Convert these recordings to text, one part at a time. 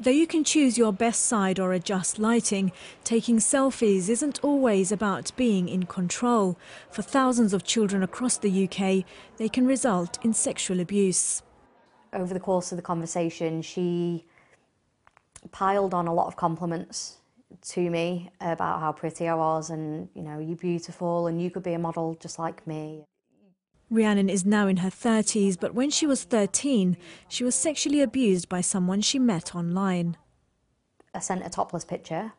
Though you can choose your best side or adjust lighting, taking selfies isn't always about being in control. For thousands of children across the UK, they can result in sexual abuse. Over the course of the conversation, she piled on a lot of compliments to me about how pretty I was and, you know, you're beautiful and you could be a model just like me. Rhiannon is now in her 30s, but when she was 13, she was sexually abused by someone she met online. I sent a topless picture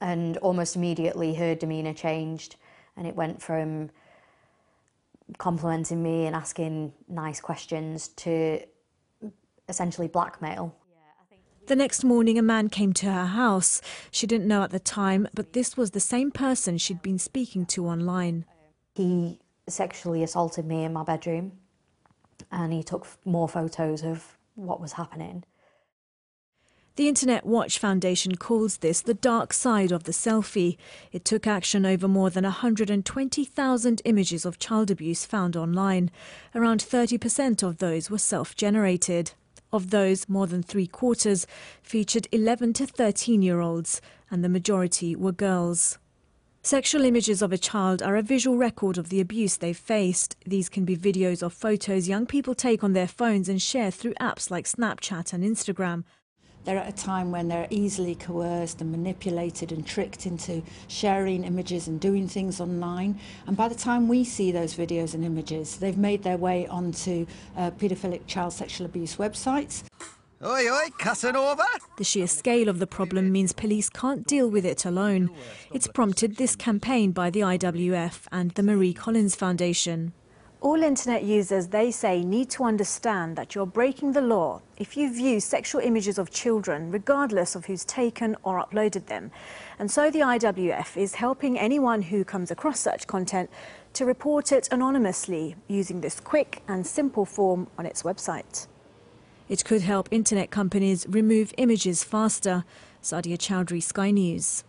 and almost immediately her demeanour changed and it went from complimenting me and asking nice questions to essentially blackmail. The next morning, a man came to her house. She didn't know at the time, but this was the same person she'd been speaking to online. He sexually assaulted me in my bedroom and he took more photos of what was happening. The Internet Watch Foundation calls this the dark side of the selfie. It took action over more than 120,000 images of child abuse found online. Around 30% of those were self generated. Of those, more than three quarters featured 11 to 13 year olds, and the majority were girls. Sexual images of a child are a visual record of the abuse they've faced. These can be videos or photos young people take on their phones and share through apps like Snapchat and Instagram. They're at a time when they're easily coerced and manipulated and tricked into sharing images and doing things online. And by the time we see those videos and images, they've made their way onto uh, paedophilic child sexual abuse websites. Oi, oi, Casanova! The sheer scale of the problem means police can't deal with it alone. It's prompted this campaign by the IWF and the Marie Collins Foundation. All internet users, they say, need to understand that you're breaking the law if you view sexual images of children, regardless of who's taken or uploaded them. And so the IWF is helping anyone who comes across such content to report it anonymously using this quick and simple form on its website. It could help internet companies remove images faster. Sadia Chowdhury, Sky News.